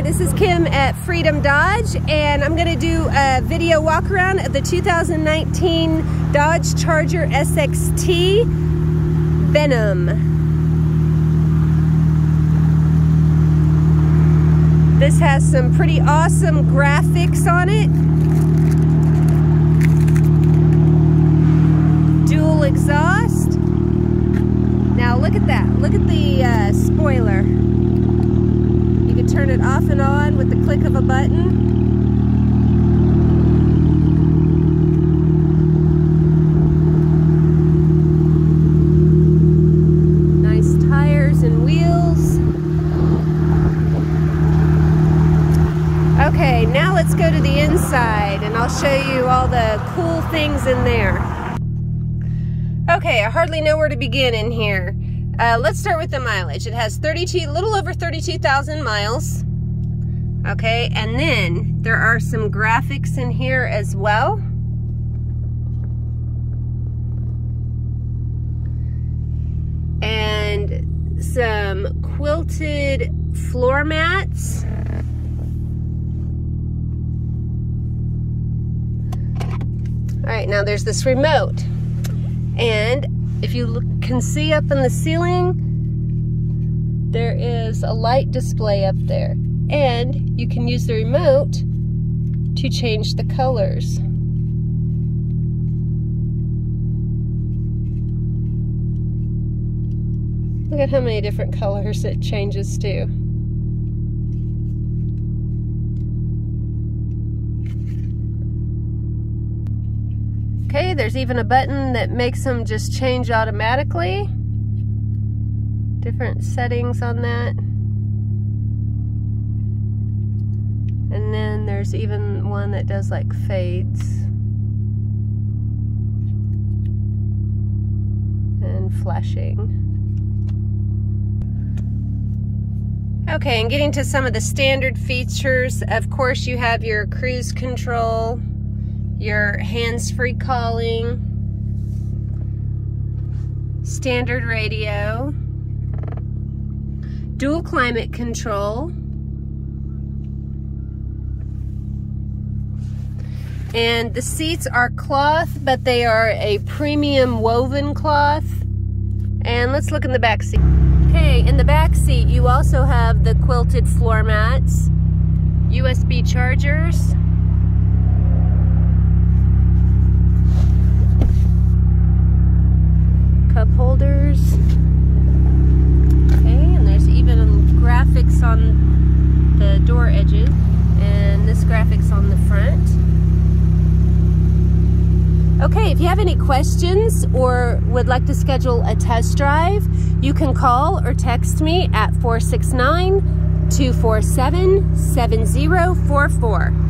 Hi, this is Kim at Freedom Dodge, and I'm going to do a video walk around of the 2019 Dodge Charger SXT Venom. This has some pretty awesome graphics on it. Dual exhaust. Now look at that. Look at the uh, spoiler turn it off and on with the click of a button. Nice tires and wheels. Okay, now let's go to the inside and I'll show you all the cool things in there. Okay, I hardly know where to begin in here. Uh, let's start with the mileage. It has 32, little over 32,000 miles. Okay, and then there are some graphics in here as well. And some quilted floor mats. All right, now there's this remote. And if you look, can see up in the ceiling, there is a light display up there. And you can use the remote to change the colors. Look at how many different colors it changes to. Okay, there's even a button that makes them just change automatically. Different settings on that. And then there's even one that does like fades. And flashing. Okay, and getting to some of the standard features, of course you have your cruise control, your hands-free calling, standard radio, dual climate control, and the seats are cloth, but they are a premium woven cloth. And let's look in the back seat. Okay, in the back seat, you also have the quilted floor mats, USB chargers, cup holders. Okay, and there's even graphics on the door edges and this graphics on the front. Okay, if you have any questions or would like to schedule a test drive, you can call or text me at 469 247 7044.